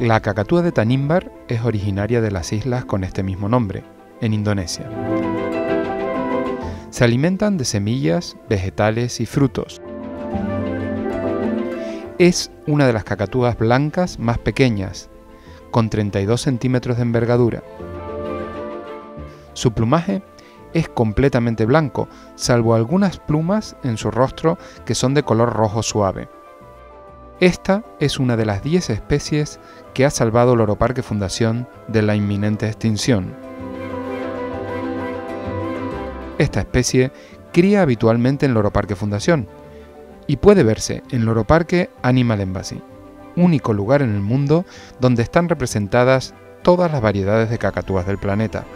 La cacatúa de Tanimbar es originaria de las islas con este mismo nombre, en Indonesia. Se alimentan de semillas, vegetales y frutos. Es una de las cacatúas blancas más pequeñas, con 32 centímetros de envergadura. Su plumaje es completamente blanco, salvo algunas plumas en su rostro que son de color rojo suave. Esta es una de las 10 especies que ha salvado el Oroparque Fundación de la inminente extinción. Esta especie cría habitualmente en Loroparque Fundación y puede verse en Loroparque Animal Embassy, único lugar en el mundo donde están representadas todas las variedades de cacatúas del planeta.